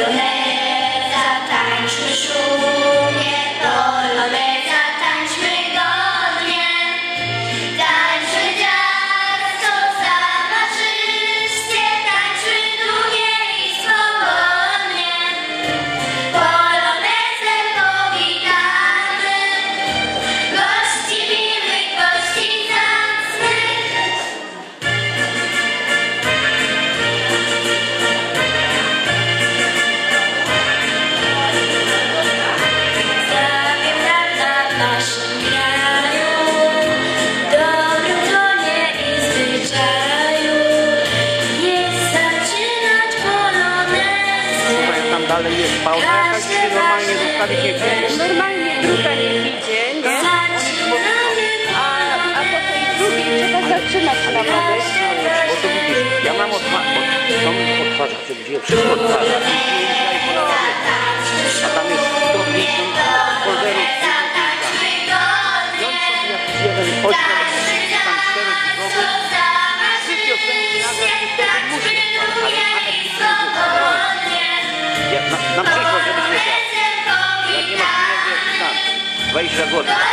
you. Ale jest pauza jakaś, czy normalnie zostawić niech będzie? Normalnie druga niech idzie, nie? A, a po tej drugiej trzeba zaczynać nawet. Bo to widzisz, ja mam odtwarza, są odtwarzacze, gdzie wszystko odtwarza, i zdjęcia, i fotografie. года.